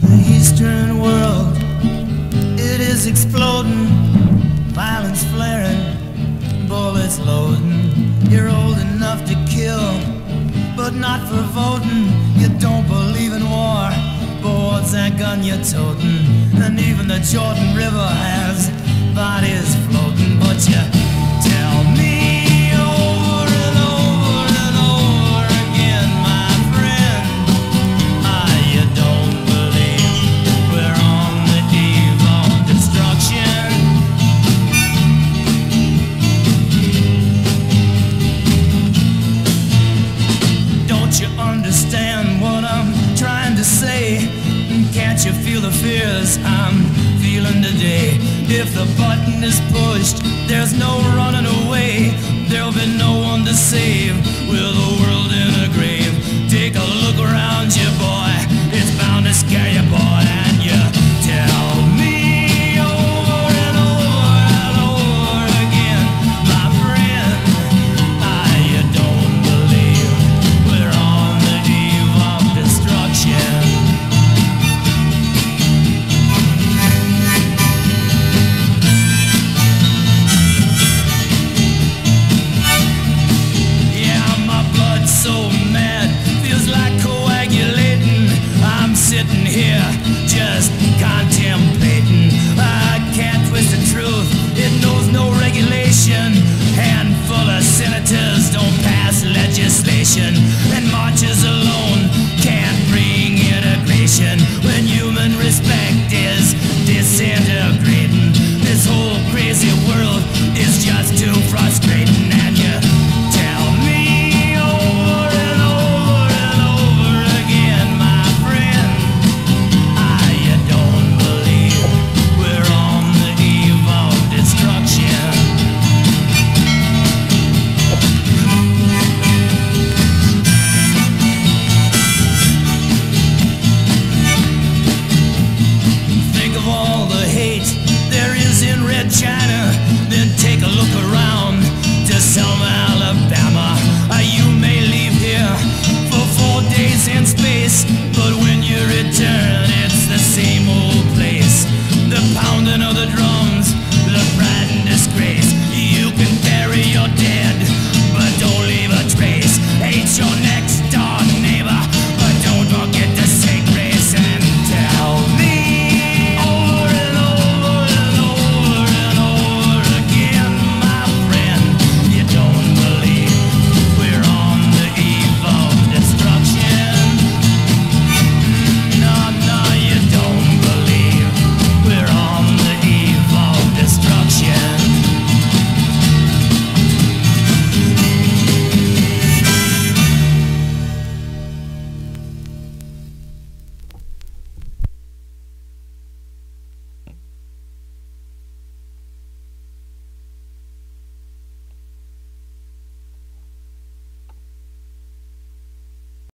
The eastern world, it is exploding, violence flaring, bullets loading. You're old enough to kill, but not for voting. You don't believe in war, gun you're? And even the Jordan River has bodies floating, but you tell me you feel the fears I'm feeling today? If the button is pushed, there's no running nation that marches alone can't bring integration.